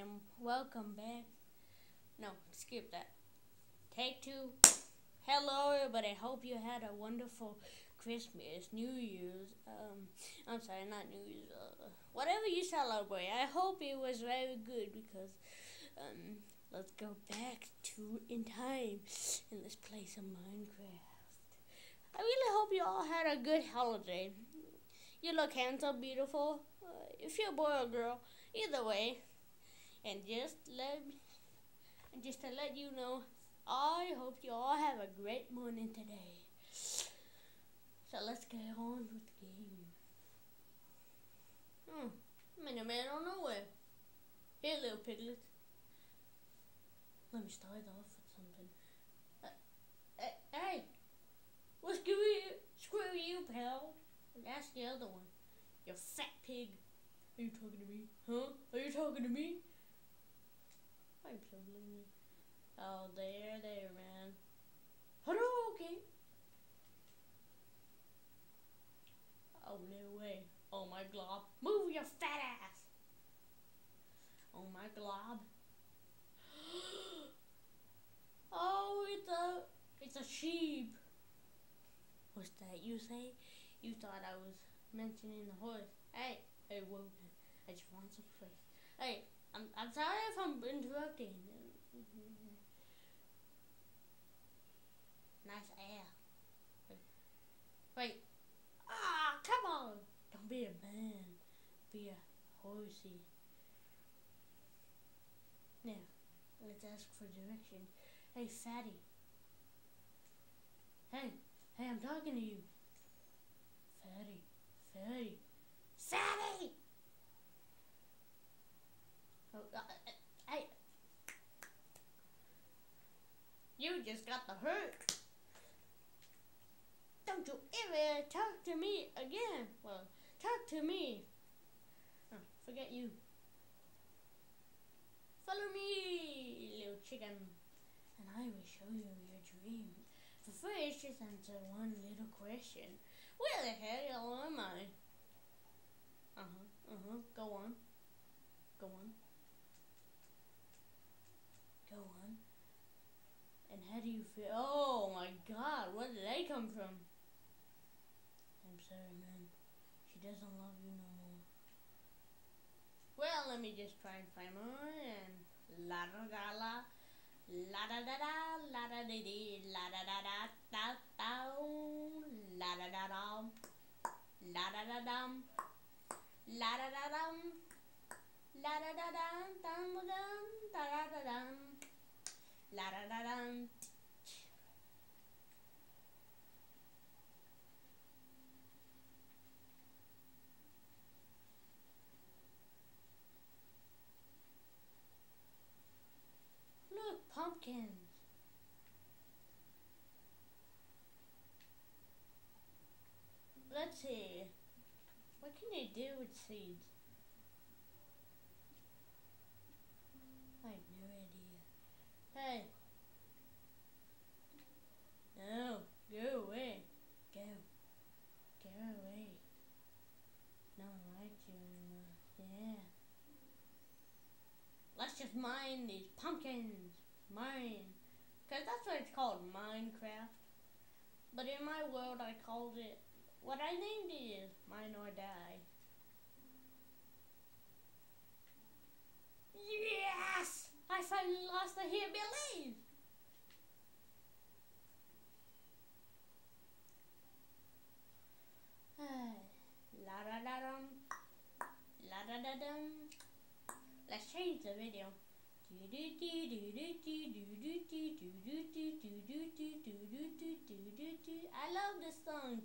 and welcome back. No, skip that. Take two. Hello, everybody. Hope you had a wonderful Christmas, New Year's. Um, I'm sorry, not New Year's. Uh, whatever you celebrate. I hope it was very good because, um, let's go back to in time and let's play some Minecraft. I really hope you all had a good holiday. You look handsome, beautiful. Uh, if you're a boy or girl, either way. And just let me, just to let you know, I hope you all have a great morning today. So let's get on with the game. Hmm, I'm in a man on nowhere. Here, little piglet. Let me start off with something. Uh, uh, hey, what's screw you, screw you, pal. And That's the other one. You fat pig. Are you talking to me? Huh? Are you talking to me? So lonely. Oh, there, there, man. Okay. Oh, no way. Oh, my glob. Move your fat ass. Oh, my glob. oh, it's a, it's a sheep. What's that you say? You thought I was mentioning the horse. Hey, hey, whoa, I just want some space. Hey, I'm, I'm sorry if I'm interrupting. nice air. Wait, wait. Ah, come on. Don't be a man. Be a horsey. Now, let's ask for direction. Hey, fatty. Hey, hey, I'm talking to you. Fatty, fatty, fatty! Hey. You just got the hurt. Don't you ever talk to me again. Well, talk to me. Oh, forget you. Follow me, little chicken, and I will show you your dream. But first, just answer one little question. Where the hell am I? Uh-huh, uh-huh, go on. Go on. Go on. And how do you feel? Oh my god, where did they come from? I'm sorry, man. She doesn't love you no more. Well, let me just try and find more and la da da la. La da da da, la da da dee, la da da da da da, la da da da, la da da dum, la da da dum, la da da dum, dum dum, da da da dum, la da da dum. Look, pumpkins. Let's see. What can you do with seeds? I have no idea. Hey. No, go away. Go. Go away. No one likes you anymore. Yeah. Let's just mine these pumpkins. Mine. Because that's what it's called, Minecraft. But in my world, I called it, what I named it is Mine or Die. Yes! I finally lost the hillbillies! la da da dum. La da da dum. Let's change the video. I love this song.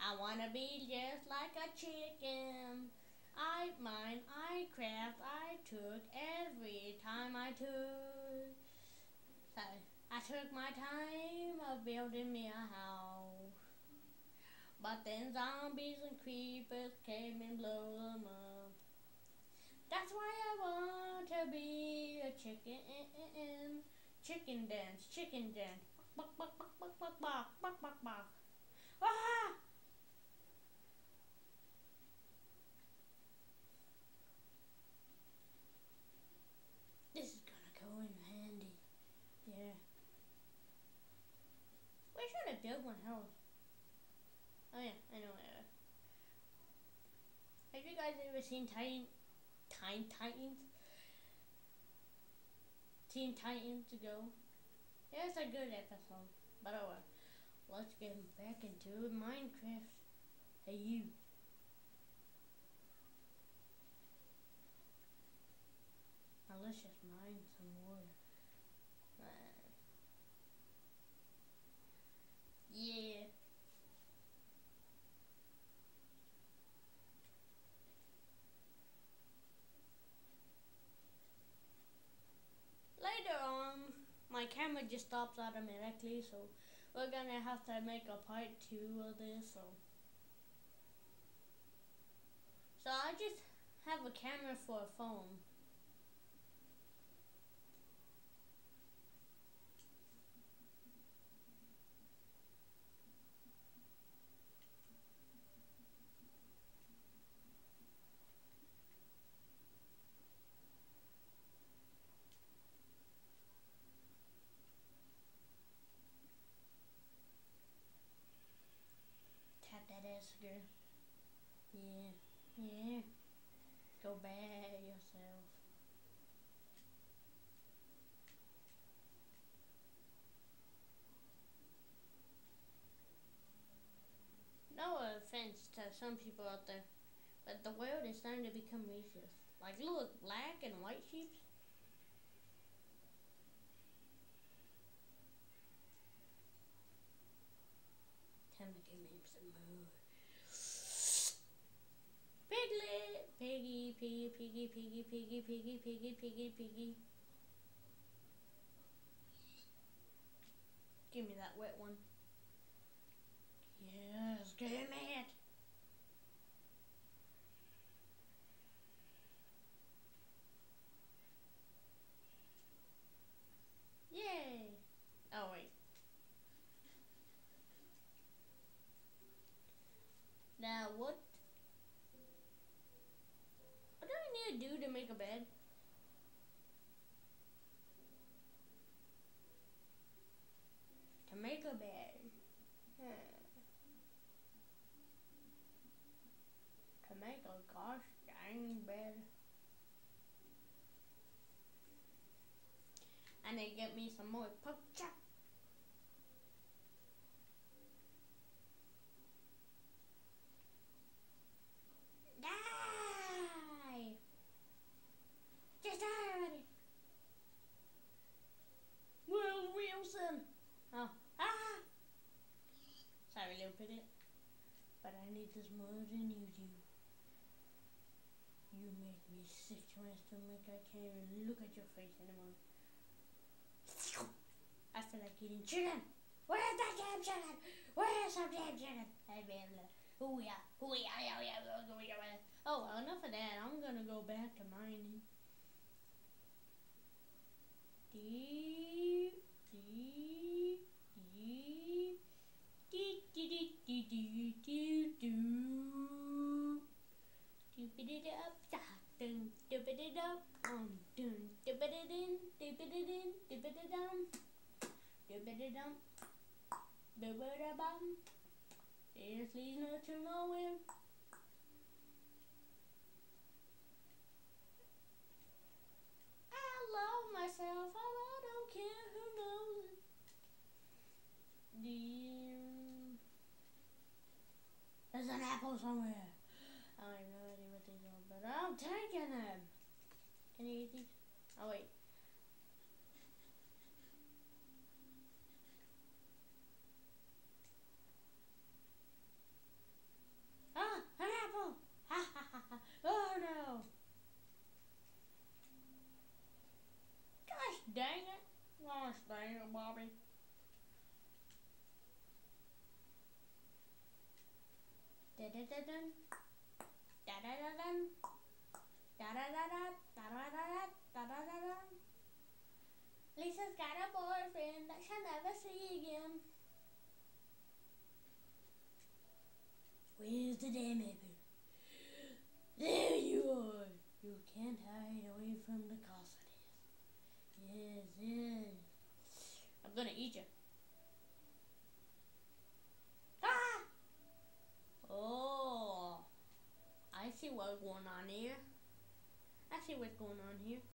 I wanna be just like a chicken. I mine, I craft, I took every time I took. So I took my time of building me a house. But then zombies and creepers came and blew them up. That's why I want to be a chicken. Chicken dance, chicken dance. Buck, buck, buck, buck, buck, buck, buck, buck, buck. Ah! This is gonna go in handy. Yeah. We should have built one house. Guys ever seen Titan, Teen Titans? Teen Titans Go? Yeah, it's a good episode. But oh well. Let's get back into Minecraft. Hey you. Now let's just mine some more. Uh, yeah. Later on, my camera just stops automatically, so we're gonna have to make a part two of this. So, so I just have a camera for a phone. Esker. Yeah, yeah. Go bad yourself. No offense to some people out there, but the world is starting to become racist. Like, look, black and white sheep. Time to give him some more. Piglet! Piggy, piggy, piggy, piggy, piggy, piggy, piggy, piggy, piggy. Give me that wet one. Yes, give me it. Yay! Oh wait. Now what do do to make a bed? To make a bed. Hmm. To make a gosh dang bed. And they get me some more pork chop. Piglet. But I need this more than you do. You make me sick to my stomach. I can't even look at your face anymore. I feel like eating chicken. Where's that damn chicken? Where's some damn chicken? I mean, oh yeah, oh yeah, yeah, yeah, yeah. Oh, well, enough of that. I'm gonna go back to mining. Deep, deep. Do do do do do do do. Doop it up, da, dun, doop it up, um, dun, doop it in, doop it in, doop it down, doop it down, doop it bum. This leads no to nowhere. I love myself, I don't care who knows it. Dear. There's an apple somewhere. I have no idea what these are, but I'm taking them. Can you eat these? Oh, wait. Lisa's got a boyfriend that she'll never see again. Where's the damn apple? There you are! You can't hide away from the custody. Yes, yes. I'm gonna eat you. Going on here. See what's going on here.